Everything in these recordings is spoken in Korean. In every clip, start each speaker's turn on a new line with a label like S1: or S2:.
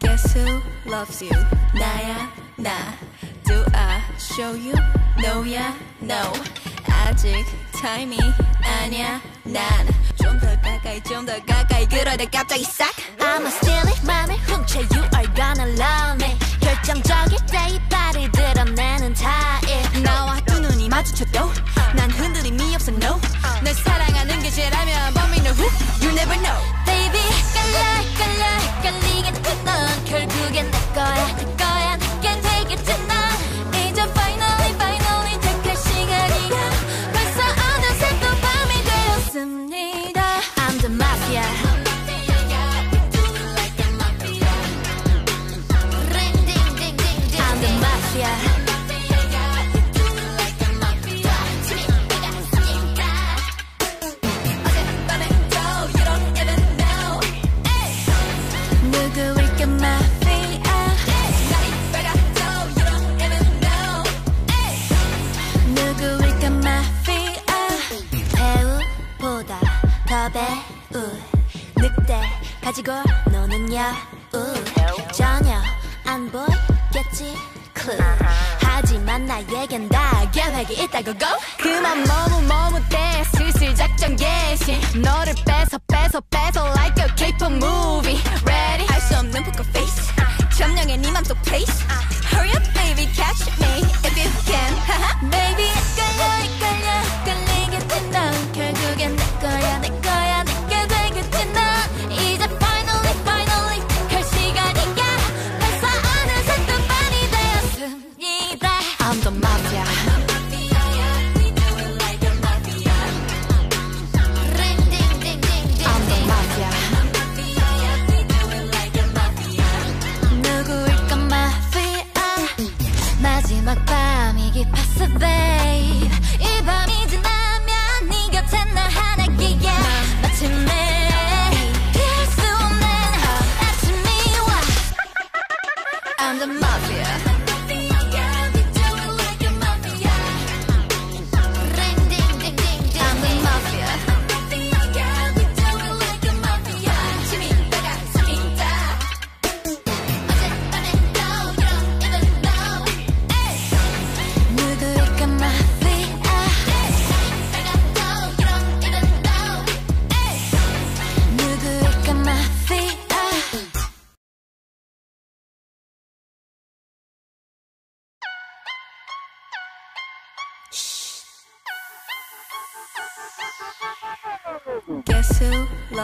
S1: Guess who loves you? 나야 나. Do I show you? No야 no. 아직 타임이 아니야 난. 좀더 가까이 좀 더 가까이 그러다 갑자기 싹.
S2: I'ma steal it 맘을 훔쳐 You are gonna love me 결정적일 때 이빨을 드러내는 타입
S1: 나와 두 눈이 마주쳐도 난 흔들림이 없어 no. 널 사랑하는 게 죄라면 no who? You never know.
S2: 결국엔 내 거야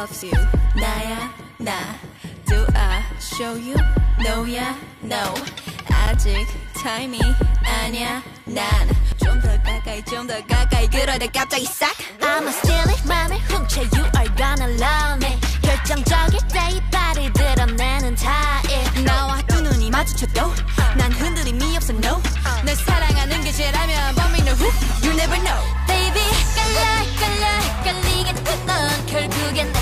S1: loves you? 나야 나. Do I show you? No야 no. 아직 타임이 아니야 난. 좀 더 가까이 좀 더 가까이 그러다 갑자기 싹.
S2: I'ma steal it 맘을 훔쳐 You are gonna love me 결정적일 때 이빨을 드러내는 타입
S1: 나와 두 눈이 마주쳐도 난 흔들림이 없어 no. 널 사랑하는 게 죄라면 no who? You never know.
S2: Baby 헷갈려 헷갈려 헷갈리겠지 넌 결국엔 내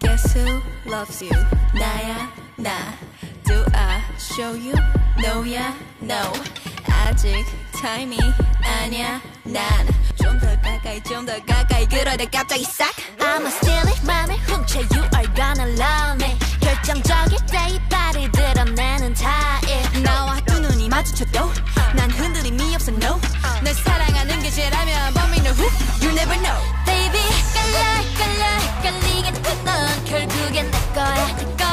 S1: Guess who loves you? 나야 나. Do I show you? No야 no. 아직 타임이 아니야 난. 좀 더 가까이 좀 더 가까이 그러다 갑자기 싹.
S2: I'ma steal it 맘을 훔쳐 You are gonna love me 결정적일 때 이빨을 드러내는 타입
S1: 나와 두 눈이 마주쳐도 난 흔들림이 없어 no. 널 사랑하는 게 죄라면 but me know who? You never know.
S2: 헷갈리겠지 넌 결국엔 내 거야. 내 거야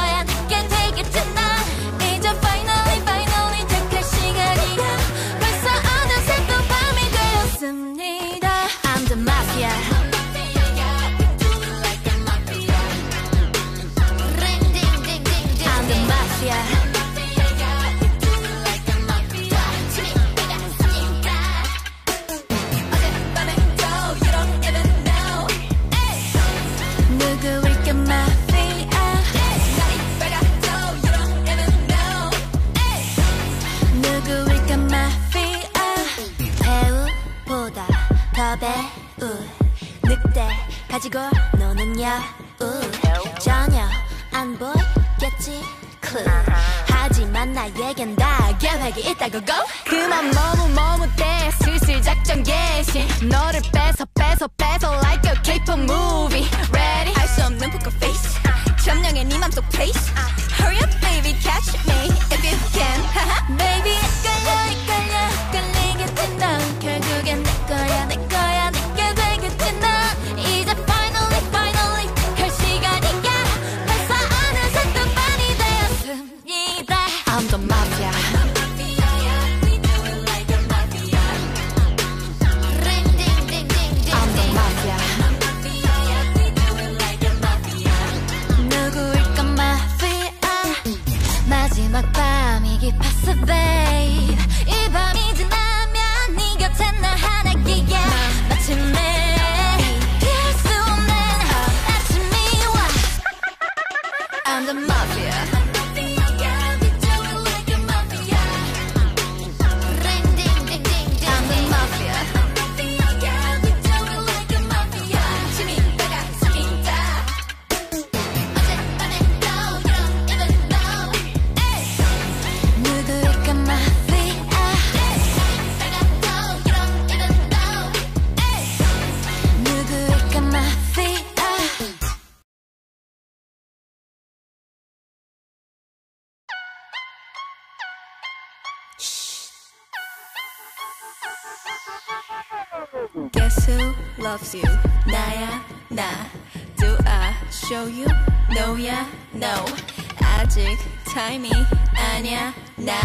S2: 가지고 노는 여우. 전혀 안 보이겠지? clue 하지만 나에겐 다 계획이 있다고 go.
S1: 그만 머뭇머뭇대 슬슬 작전 개시. 너를 뺏 loves you? 나야 나. Do I show you? No야 no. 아직 타임이 아니야 난.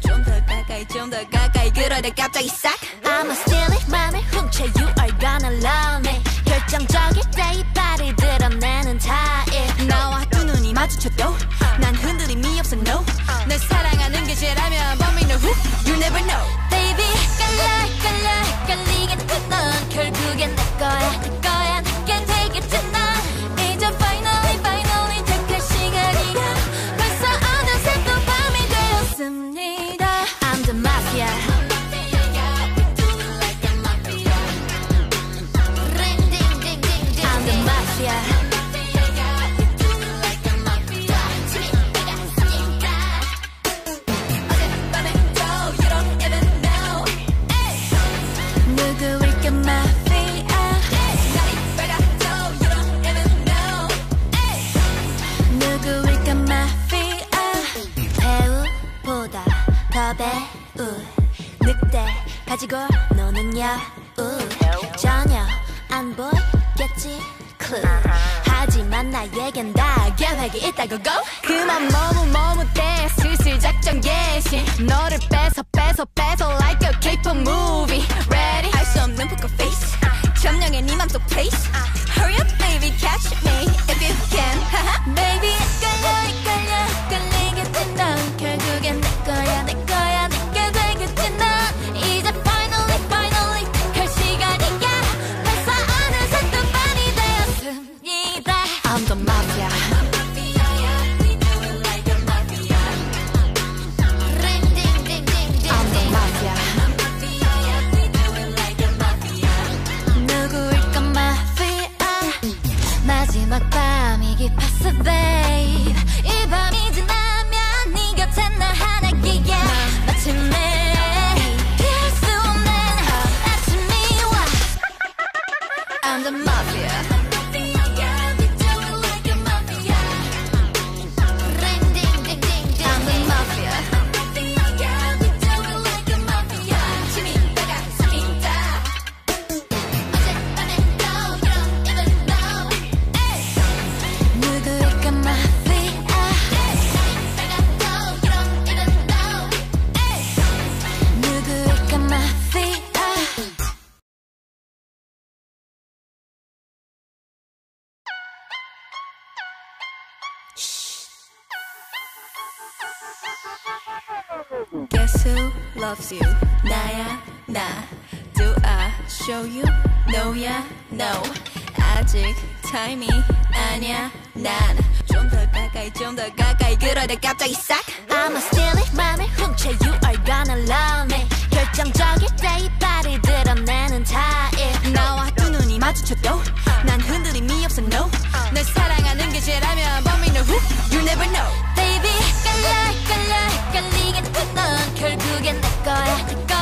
S1: 좀 더 가까이 좀 더 가까이 그러다 갑자기 싹.
S2: I'ma steal it 맘을 훔쳐 You are gonna love me 결정적일 때 이빨을 드러내는 타입
S1: 나와 두 눈이 마주쳐도 난 흔들림이 없어 no. 널 사랑하는 게 죄라면 know who? You never know.
S2: Baby 헷갈려 헷갈려 헷갈리겠지 넌 결국엔 내 거야 내 거야 내게 되겠지 넌 loves you? 나야 나. Do I show you? No야 no. 아직 타임이 아니야 난. 좀더 가까이 좀 더 가까이 그러다 갑자기 싹.
S3: I'ma steal it 맘을 훔쳐 You are gonna love me 결정적일 때 이빨을 드러내는 타입
S2: 나와 두 눈이 마주쳐도 난 흔들림이 없어 no. 널 사랑하는 게 죄라면 no who? You never know.
S3: 헷갈리겠지 넌 결국엔 내 거야 내 거야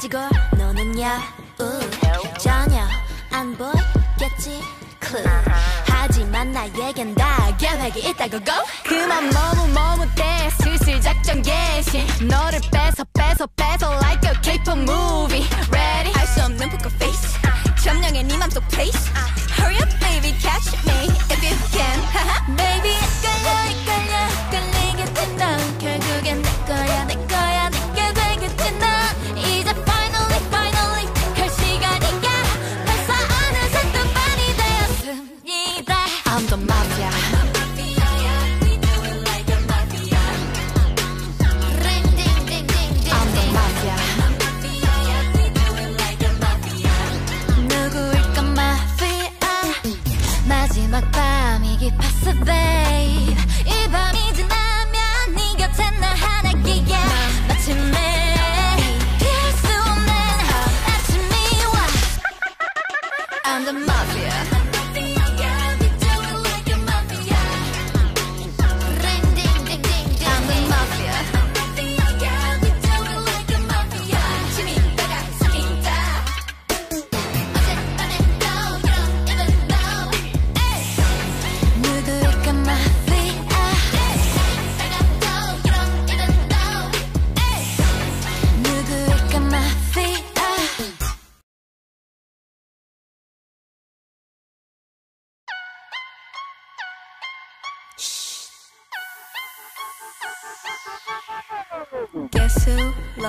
S3: 가지고 노는 여우. 전혀 안 clue 하지만 나에겐 다 계획이 있다고 go
S2: 그만 머뭇머뭇대 슬슬 작전 개시. 너를 뺏어 뺏어 뺏어 like a K-pop movie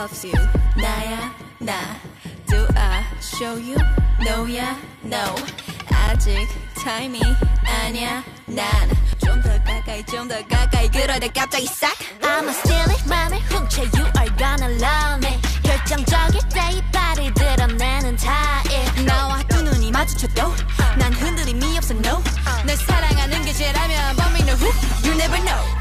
S2: loves you? 나야 나. Do I show you? No야 no. 아직 타임이 아니야 난. 좀 더 가까이 좀 더 가까이 그러다 갑자기 싹.
S3: I'ma steal it 맘을 훔쳐 You are gonna love me 결정적일 때 이빨을 드러내는 타입
S2: 나와 두 눈이 마주쳐도 난 흔들림이 없어 no. 널 사랑하는 게 죄라면 but me no who? You never know.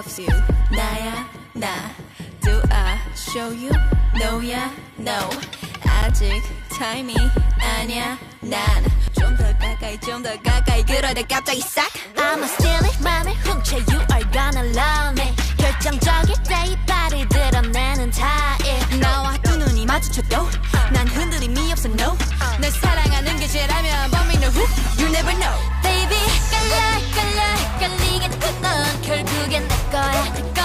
S2: loves you. 나야 나 Do I show you? No야 no. 아직 타이밍 아니야 난좀 더 가까이 좀 더 가까이. 그러다 갑자기 싹.
S1: I'ma steal it 맘을 훔쳐. You are gonna love me. 결정적일 때이 발을 드러내는 타입
S2: 나와 두 눈이 마주쳐도 난 흔들림이 없어 no. 널 사랑하는 게 죄라면 범인은 who You never know.
S1: 모르겠네 거야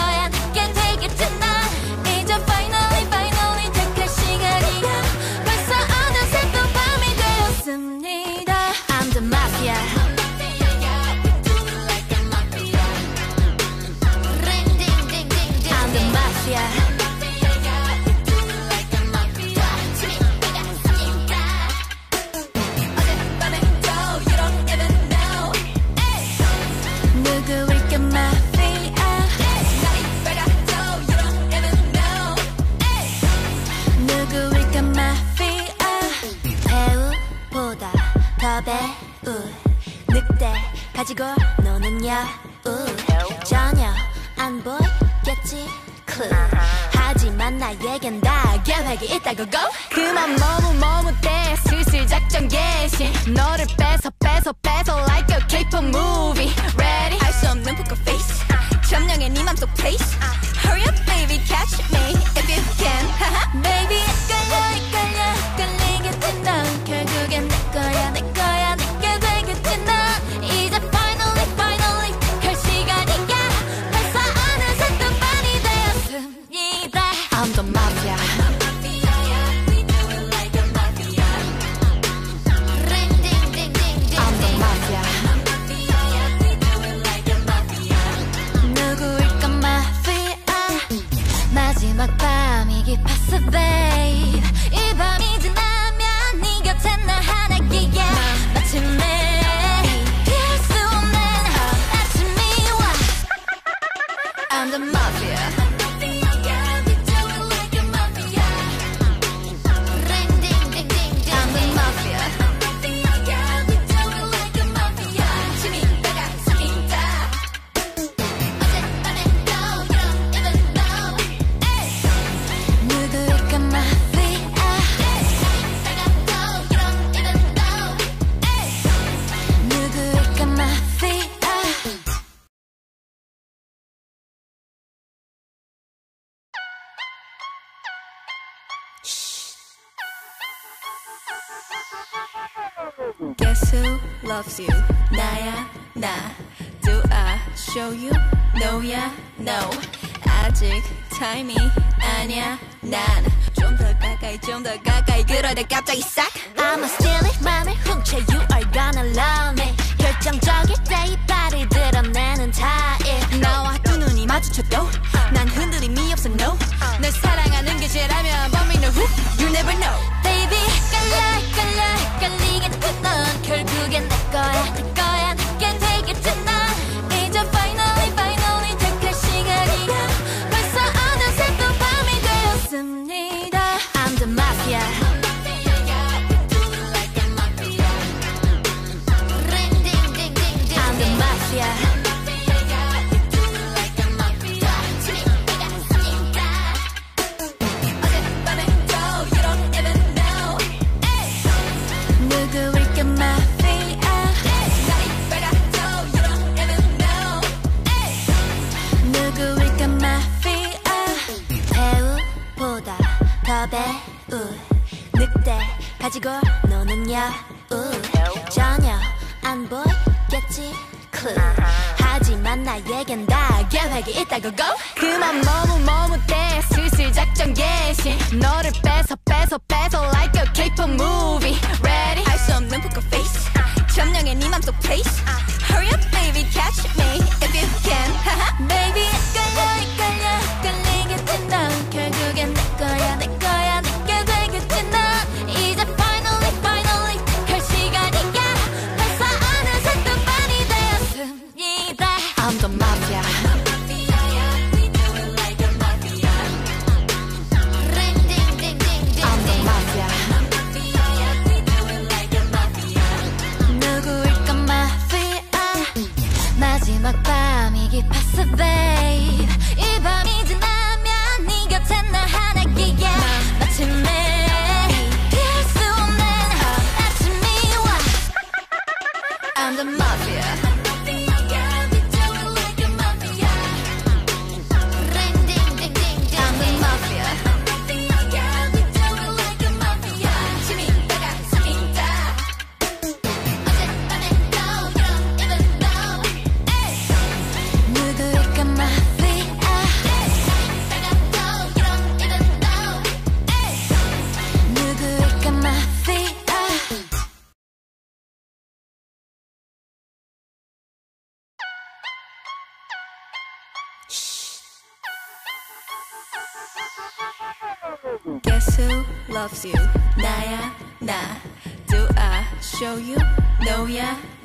S1: 가지고 노느냐 우. 전혀 안 보이겠지. 하지만 나에겐 다 계획이 있다고 go.
S2: 그만 머뭇 머뭇대 슬슬 작전 개시. 너를 뺏어 뺏어 뺏어 like a K-pop movie.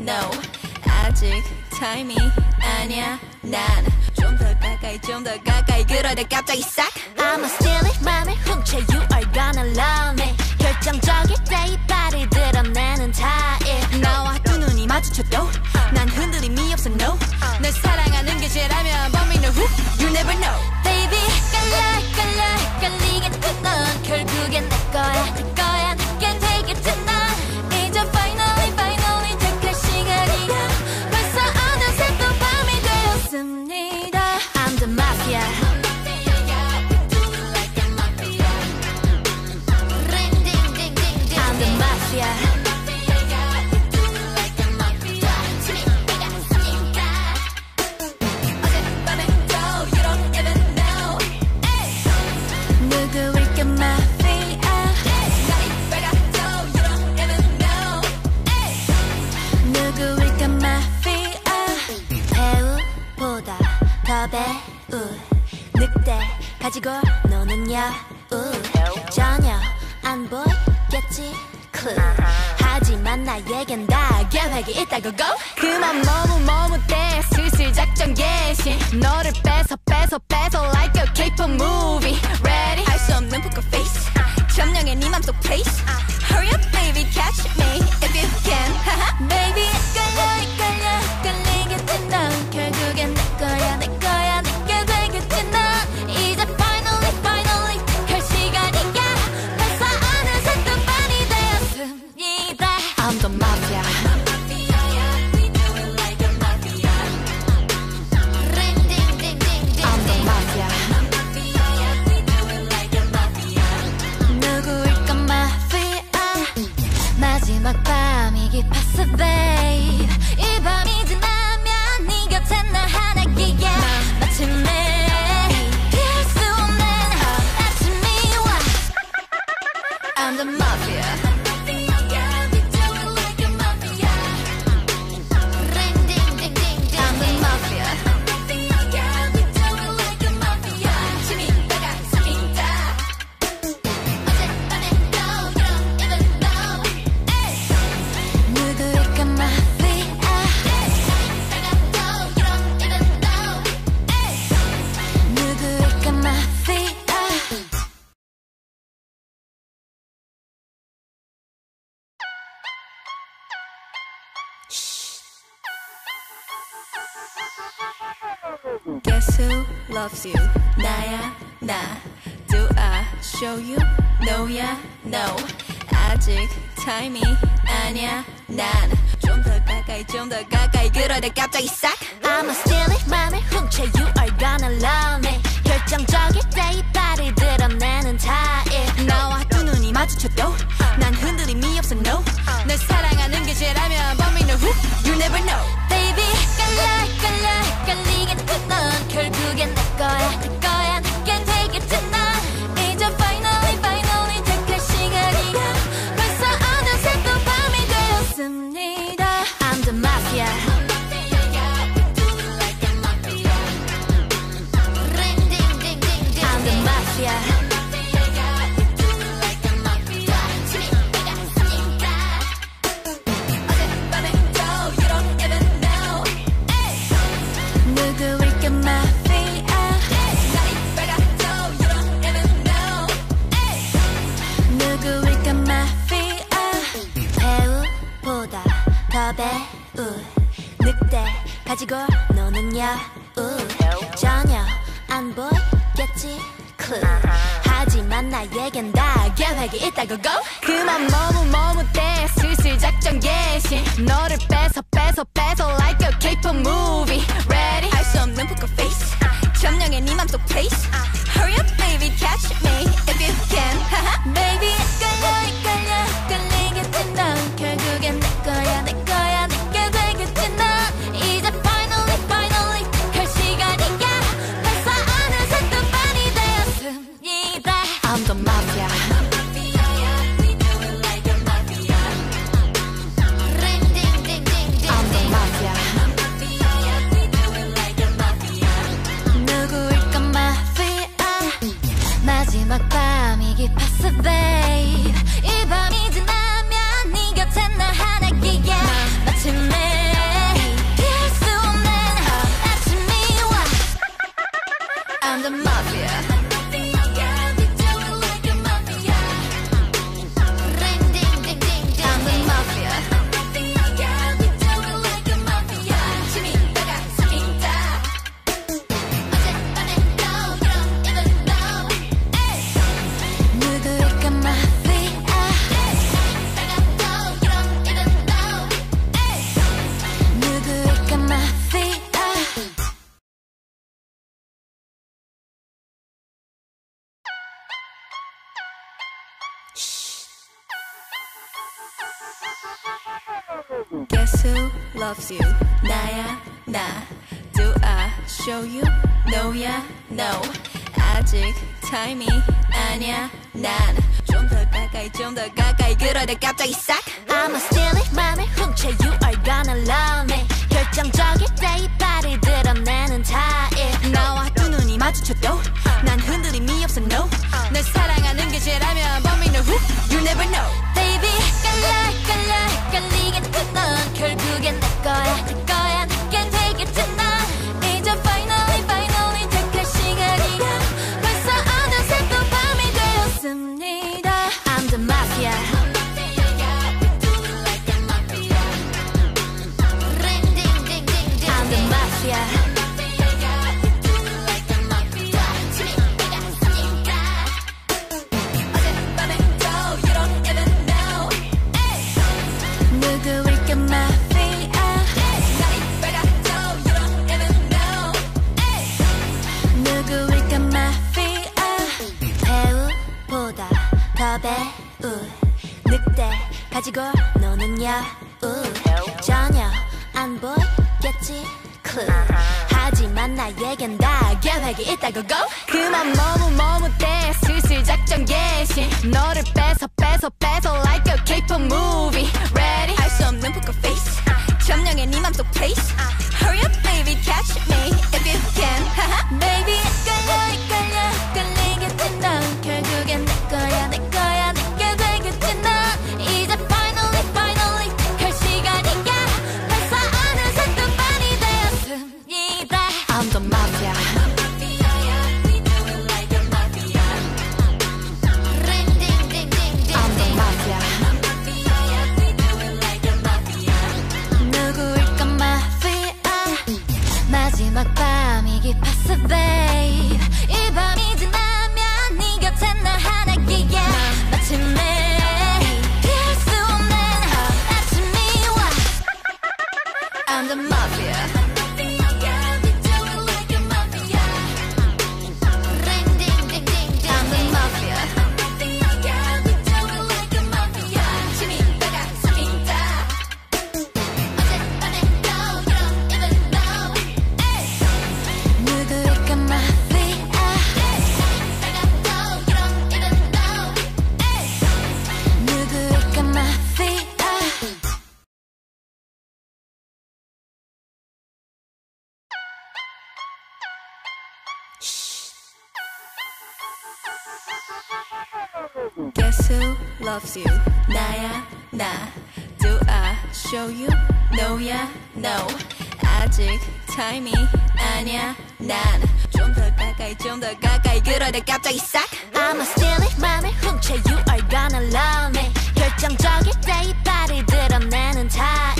S2: no. 아직 타이밍 아니야. 난 좀 더 가까이 좀 더 가까이. 그러다 갑자기 싹.
S1: I'm a steal it 맘에 훔쳐 you are gonna love me. 결정적일 때이 발을 드러내는 타입.
S2: 나와 두 눈이 마주쳐도 난 흔들림이 없어 no. 널 사랑하는 게 죄라면 범인 no. Who you never know.
S1: Baby 깔라 깔라 깔리게 넌 결국엔 내 거야. 가지고 노느냐 우.
S4: 전혀 안 보이겠지 그. 하지만 나에겐 다 계획이 있다고 go.
S2: 그만 머무머무 때 슬슬 작전 개시. 너를 뺏어 뺏어 뺏어. I me. Loves you? 나야 나 Do I show you? No야 no 아직 타임이 아니야 난좀더 가까이 좀 더 가까이 그러다 갑자기 싹
S4: I'ma steal it 맘을 훔쳐 You are gonna love me 결정적일 때이 발을 드러내는 타입
S2: 나와 두 눈이 마주쳐도 난 흔들림이 없어 no 널 사랑하는 게 죄라면 know who You never know
S4: 결국엔 내 거야. 내 거야 가지고 노는 여우. 전혀 안 보이겠지 하지만 나에겐 다 계획이 있다고 go.
S2: 그만 머뭇머뭇대 슬슬 작전 개시. 너를 뺏어 뺏어 뺏어 like a K-pop movie. Ready? 알 수 없는 poker face. 점령해 네 맘속 place. Hurry up baby catch me 타임이 아니야. 난 좀 더 가까이 좀 더 가까이. 그러다 갑자기 싹.
S4: I'ma steal it 맘을 훔쳐 You are gonna love me. 결정적일 때이 발을 드러내는 타입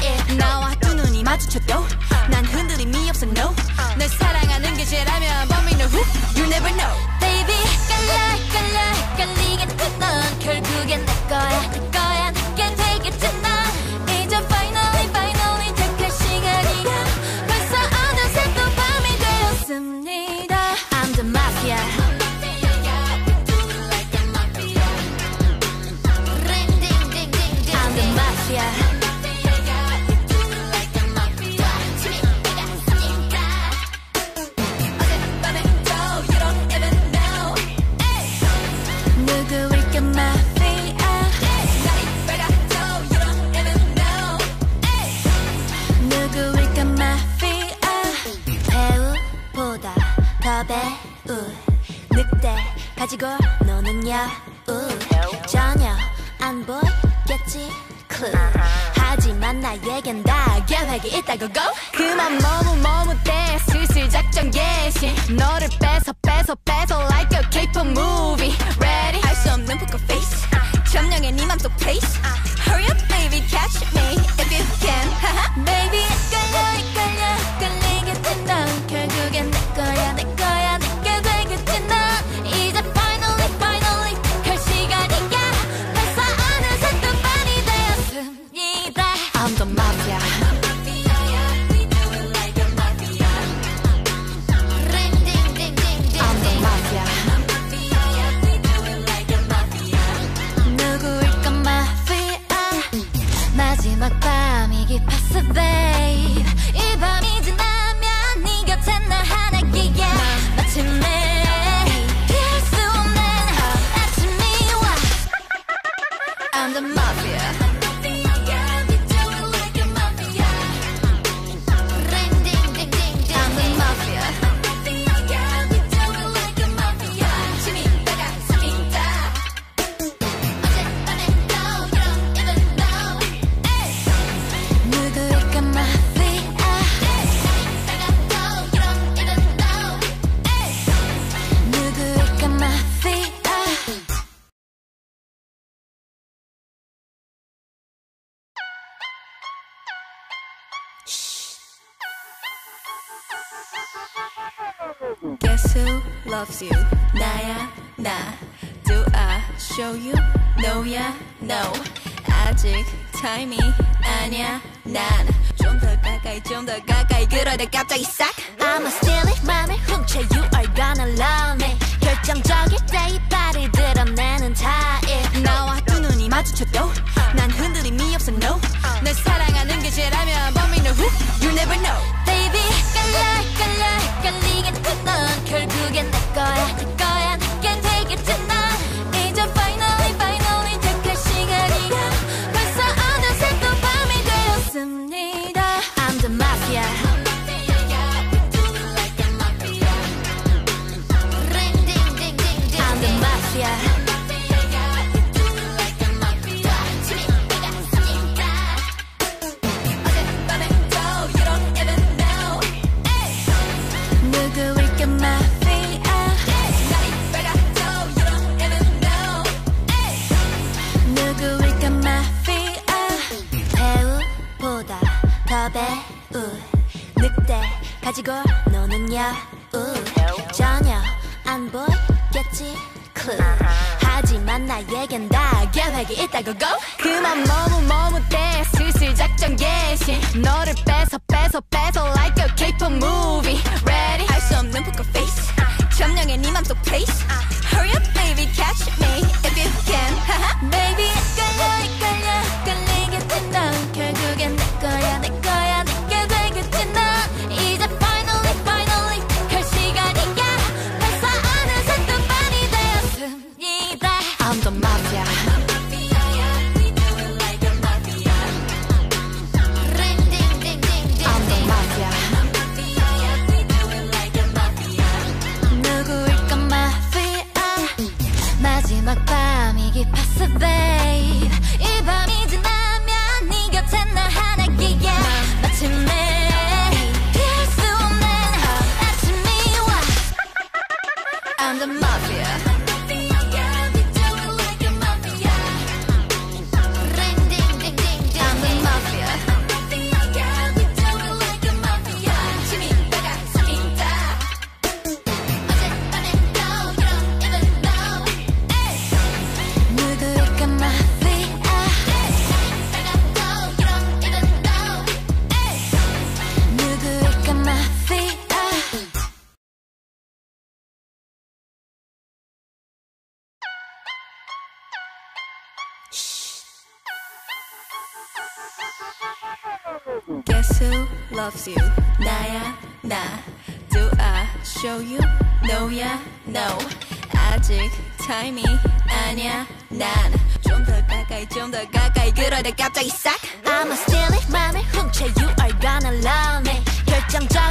S1: and the mafia. loves you. 나야 나. Do I show you? No야 no. 아직 타임이 아니야 난 좀 더 가까이 좀 더 가까이. 그러다 갑자기 싹.
S2: I'ma steal it. 맘을 훔쳐 You are gonna love me. 결정적일 때 이빨을 드러내는 타입.
S1: 나와 두 눈이 마주쳐도 난 흔들림이 없어 no. 날 사랑하는 게 죄라면 범인은 who? You never know.
S2: 결국엔 내 거야 거지 clue 하지만 나에겐 다 계획이 있다고 go
S1: 그만 머뭇머뭇대 슬슬 작전 개시 너를 뺏어 뺏어 뺏어 like a K-pop movie ready 알 수 없는 poker face 점령해 네 맘속 place hurry up baby catch me if you loves you? 나야 나. Do I show you? No야 no. 아직 타임이 아니야 난. 좀 더 가까이 좀 더 가까이 그러다 갑자기 싹.
S2: I'ma steal it 맘을 훔쳐 You are gonna love me 결정적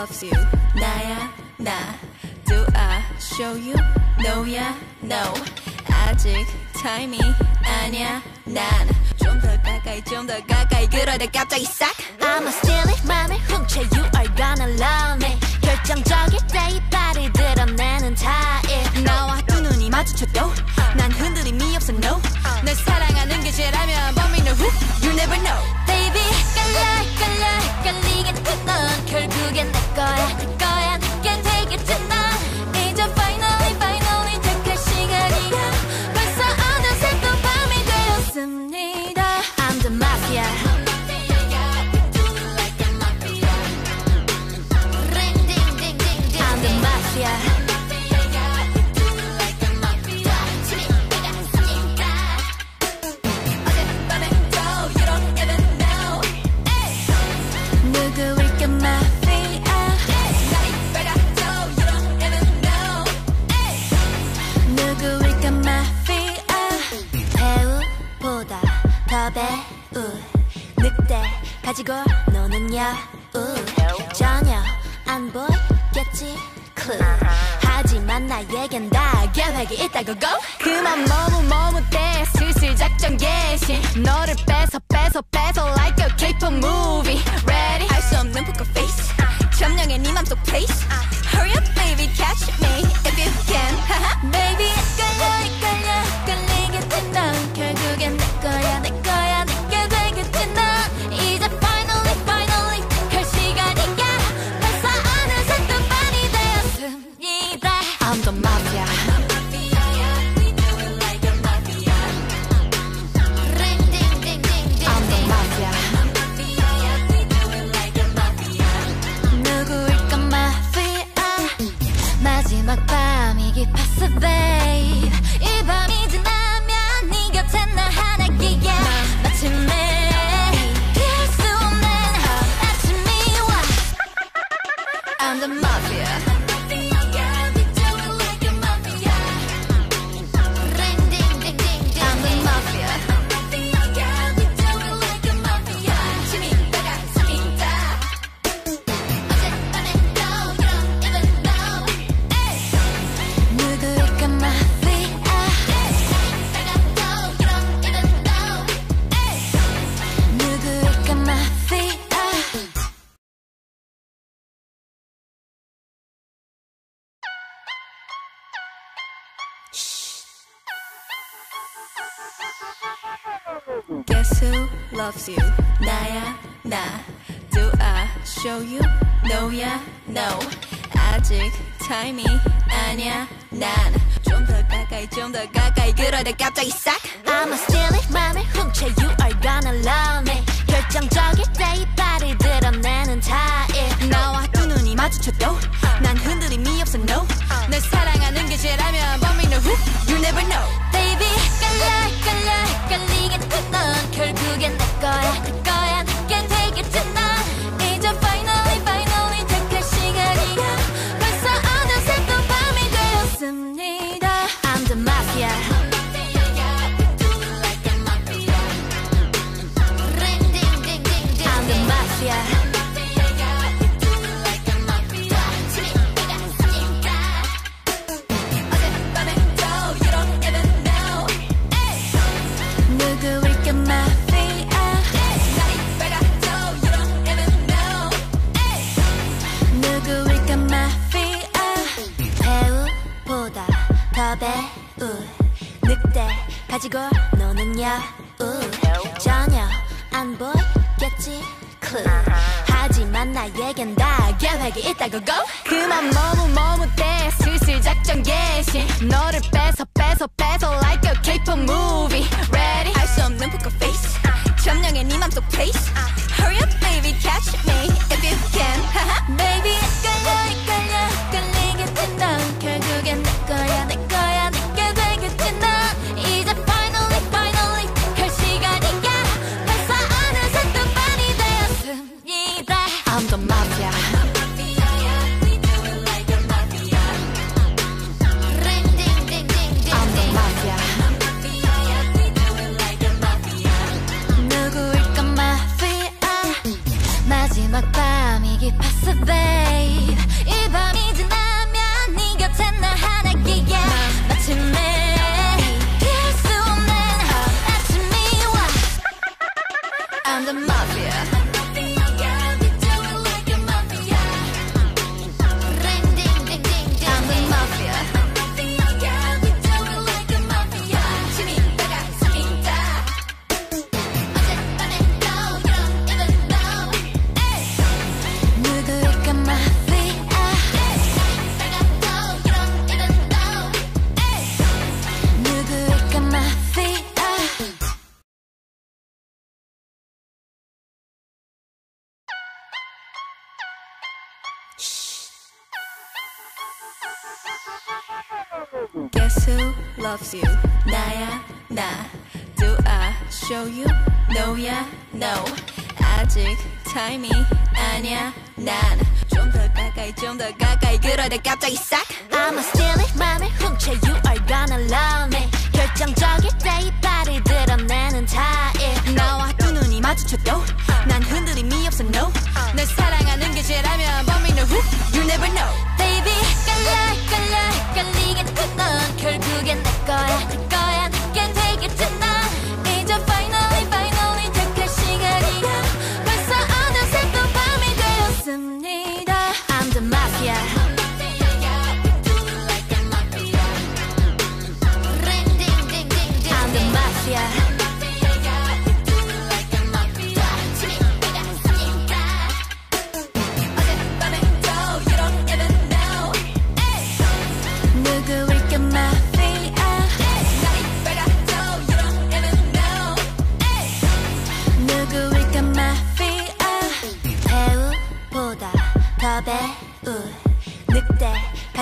S1: loves you? 나야 나. Do I show you? No야 no. 아직 타임이 아니야 난. 좀 더 가까이 좀 더 가까이 그러다 갑자기 싹.
S2: I'ma steal it 맘을 훔쳐 You are gonna love me 결정적일 때 이빨을 드러내는 타입
S1: 나와 두 눈이 마주쳐도 난 흔들림이 없어 no. 널 사랑하는 게 죄라면 know who you never know.
S2: 결 더 배우 늑대 가지고 노는 여우 전혀 안 보이겠지 clue 하지만 나에겐 다 계획이 있다고 go
S1: 그만 머뭇머뭇대 슬슬 작전 개시 너를 뺏어 뺏어 뺏어 like a K-pop movie Ready 알 수 없는 poker face 점령해 네 맘속 place Hurry up baby catch me if you can
S2: Baby
S1: No. 아직 타임이 아니야. 난 좀 더 가까이 좀 더 가까이. 그러다 갑자기 싹.
S2: I'ma steal it 맘을 훔쳐 You are gonna love me. 결정적일 때 이빨을 드러내는 타입
S1: 나와 두 눈이 마주쳐도 난 흔들림이 없어 no. 널 사랑하는 게 죄라면 But me know who? You never know.
S2: Baby 깔려 깔려 헷갈리겠지 넌 결국엔 내 거야 내 거야 가지고 노는 여우. 전혀 안 보이겠지. clue 하지만 나에겐 다 계획이 있다고 go
S1: 그만 머뭇머뭇대 슬슬 작전 개시. 너를 뺏어 뺏어 뺏어 like a K-pop movie. Ready? 할수 없는 poker face. 점령해 네 맘속 place. Hurry up baby catch me loves you? 나야 나 Do I show you? No야 no. 아직 타임이 아니야 난 좀 더 가까이 좀 더 가까이. 그러다 갑자기 싹.
S2: I'ma steal it 맘을 훔쳐 You are gonna love me 결정적일 때 이빨을 드러내는 타입
S1: 나와 두 눈이 마주쳐도 난 흔들림이 없어 no. 널 사랑하는 게 죄라면 But me know You never know.
S2: Baby 헷갈려 헷갈려 헷갈리겠지 넌 결국엔 내 거야 내 거야. 내게 되겠지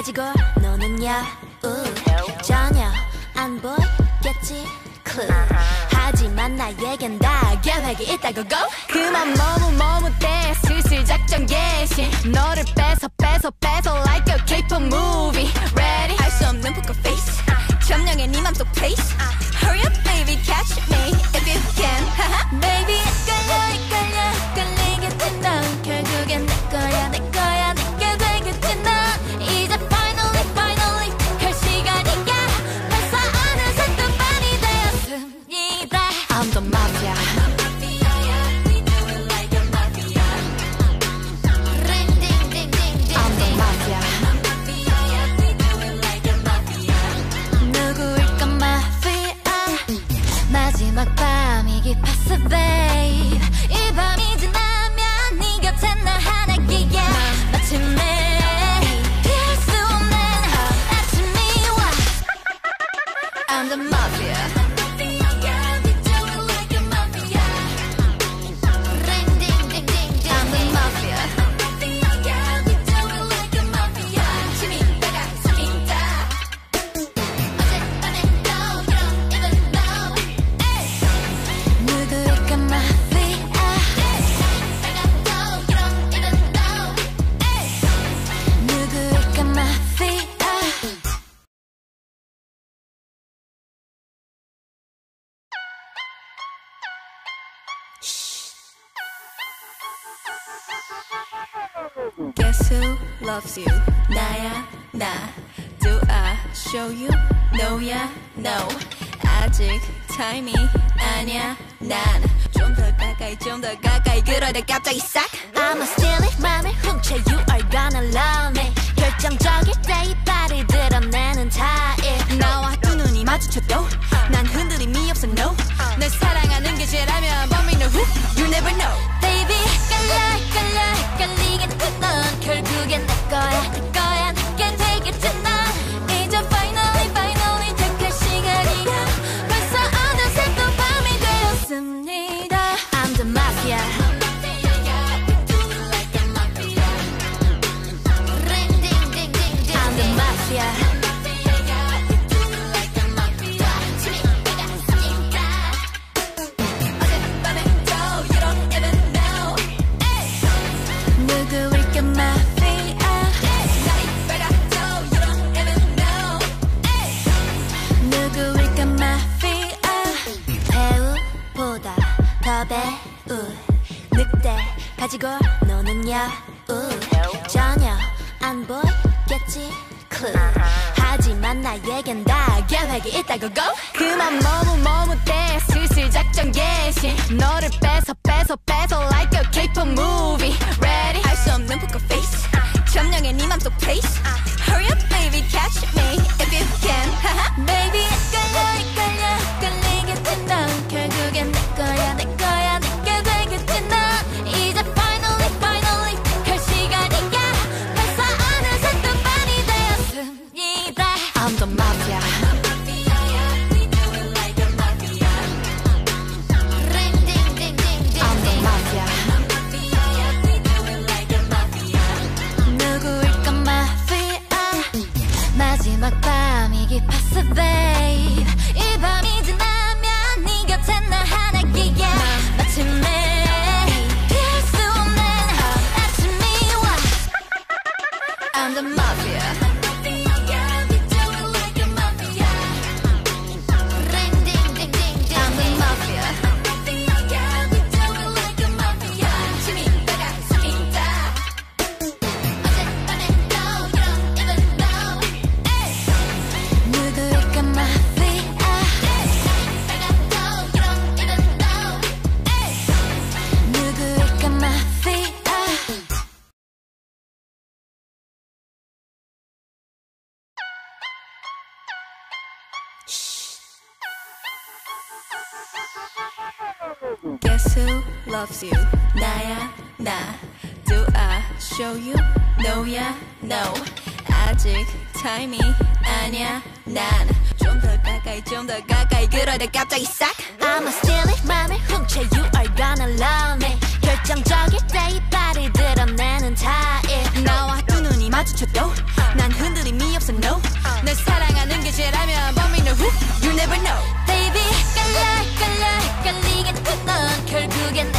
S2: 가지고 노는 여우 전혀 안 보이겠지 clue 하지만 나에겐 다 계획이 있다고 go
S1: 그만 머뭇머뭇대 슬슬 작전 개시 너를 뺏어 뺏어 뺏어 like a K-pop movie Ready 알 수 없는 poker face 점령해 네 맘속 place Hurry up baby catch me if you can
S2: Baby
S1: you? No야 no. 아직 타임이 아니야. 난좀 더 가까이 좀 더 가까이. 그러다 갑자기 싹.
S2: I'ma steal it 맘을 훔쳐 You are gonna love me. 결정적일 때 이빨을 드러내는 타입.
S1: 나와 두 눈이 마주쳐도 난 흔들림이 없어 no. 널 사랑하는 게 죄라면 But me know who? You never know.
S2: Baby 헷갈려 헷갈려 헷갈리겠지 넌 결국엔 내 거야 내 거야 가지고 여우. 전혀 안 보이겠지 하지만 나에겐 다 계획이 있다고 go.
S1: 그만 머뭇 머뭇대 슬슬 작전 개시. 너를 뺏어 뺏어
S2: 뺏어 like a K-pop movie loves you? 나야 나 Do I show you? No야 no. 아직 타임이 아니야 난 좀 더 가까이 좀 더 가까이. 그러다 갑자기 싹.
S5: I'ma steal it 맘을 훔쳐 You are gonna love me. 결정적일 때 이빨을 드러내는 타입.
S2: 나와 두 눈이 마주쳐도 난 흔들림이 없어 no. 널 사랑하는 게 죄라면 But me know You never know.
S5: Baby 헷갈려 헷갈려 헷갈리겠지 넌 결국엔 내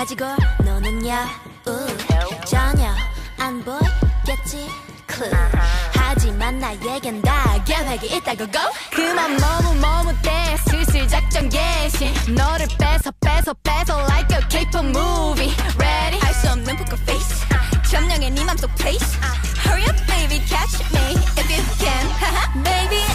S5: 가지고 노느냐 우 전혀 안 보이겠지 clue 하지만 나에겐 다 계획이 있다고 go
S2: 그만 머뭇 머뭇대 슬슬 작전 개시 너를 뺏어 뺏어 뺏어 like a K-pop movie ready 알 수 없는
S1: 포커 face 점령해 네 맘속 place hurry up baby catch me if you can
S2: baby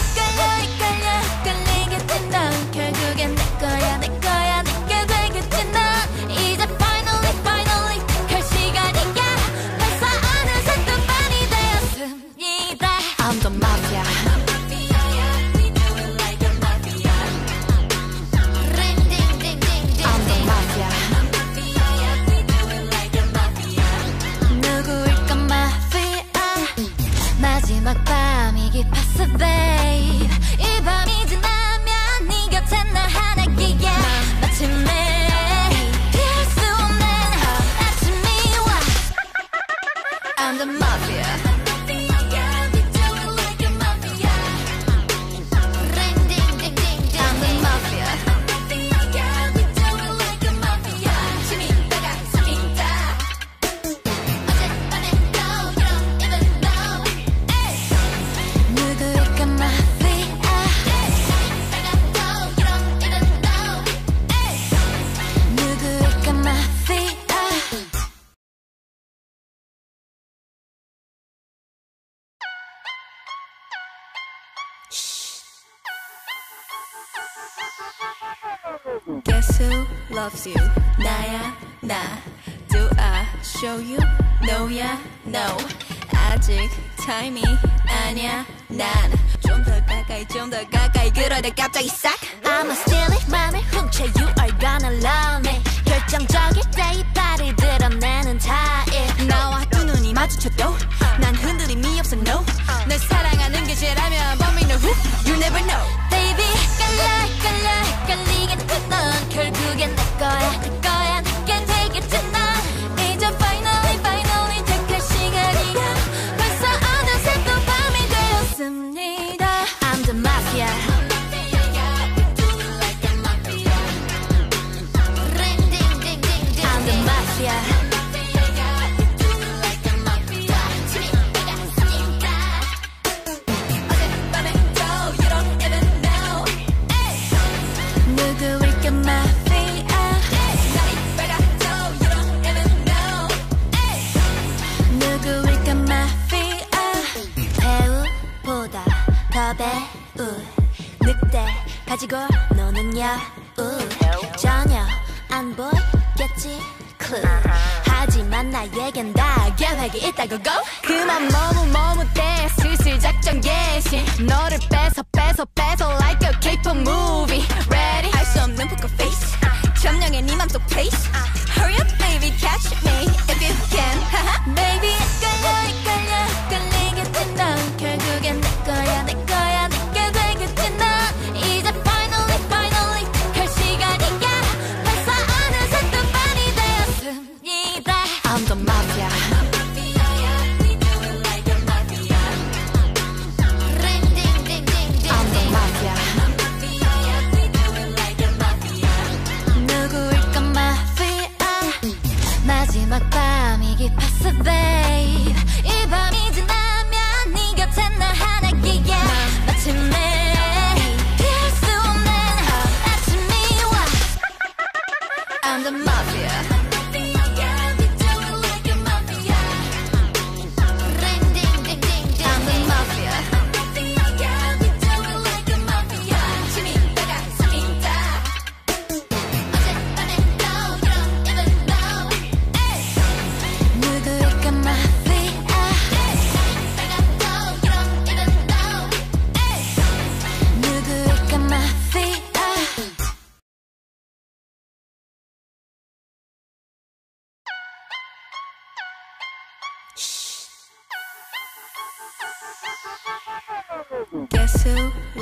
S1: Guess who loves you? 나야 나 Do I show you? No야 no 아직 타임이 아니야 난 좀 더 가까이 좀 더 가까이 그러다 갑자기 싹
S2: I'ma steal it 맘을 훔쳐 You are gonna love me 결정적일 때 이빨을 드러내는 타입
S1: 나와 두 눈이 마주쳐도 난 흔들림이 없어 no 널 사랑하는 게 죄라면 me know who You never know
S2: 헷갈리겠지 넌 결국엔 내 거야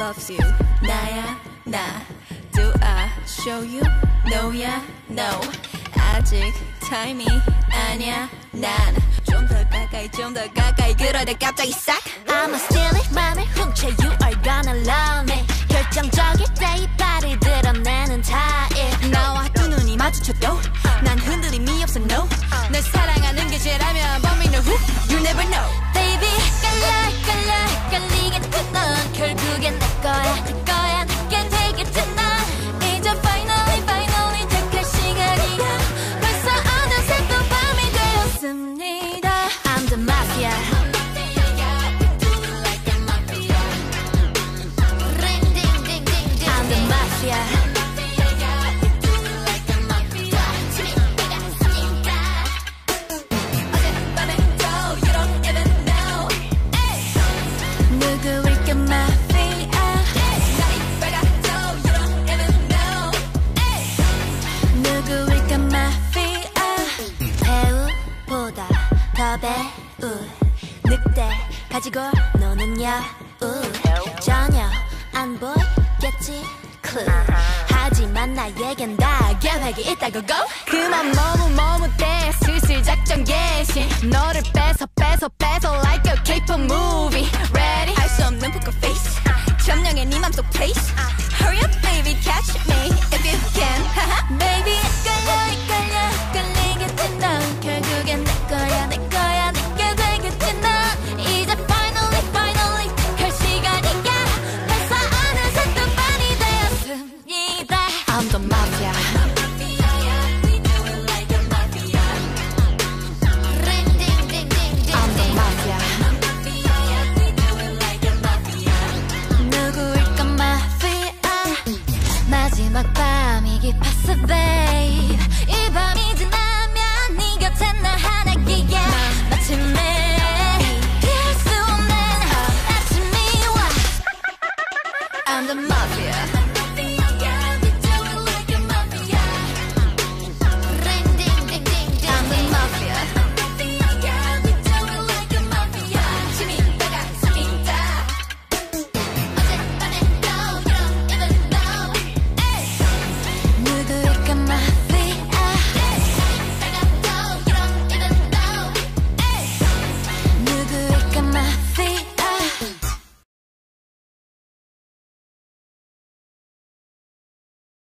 S1: loves you? 나야 나 Do I show you? No야 no 아직 타임이 아니야 난 좀 더 가까이 좀 더 가까이 그러다 갑자기 싹
S2: I'ma steal it 맘을 훔쳐 You are gonna love me 결정적일 때 이빨을 드러내는 타입
S1: 나와 두 눈이 마주쳐도 난 흔들림이 없어 no 널 사랑하는 게 죄라면 know who? You never know
S6: 넌 결국엔 내 거야 내 거야. 내게 되겠지
S2: 난